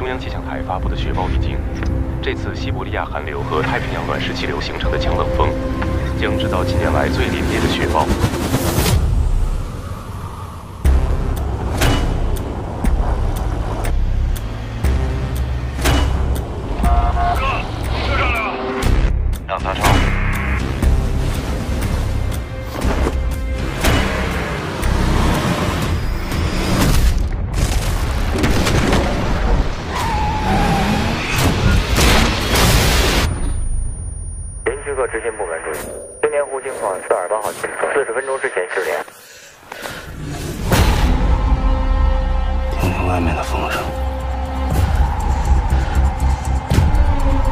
中央气象台发布的雪暴预警，这次西伯利亚寒流和太平洋暖湿气流形成的强冷风，将制造近年来最凛冽的雪各。执行部门注意，青年湖情况四二八号进四十分钟之前失联。听听外面的风声，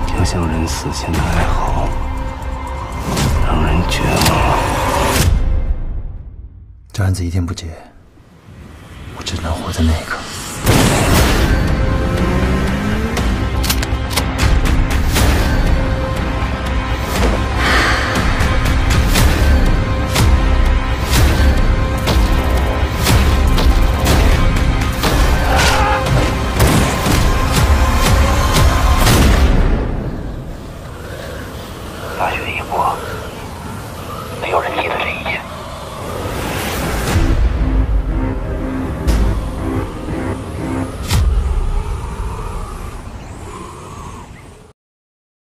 就像人死前的哀嚎，让人绝望。这案子一天不结，我只能活在那一刻。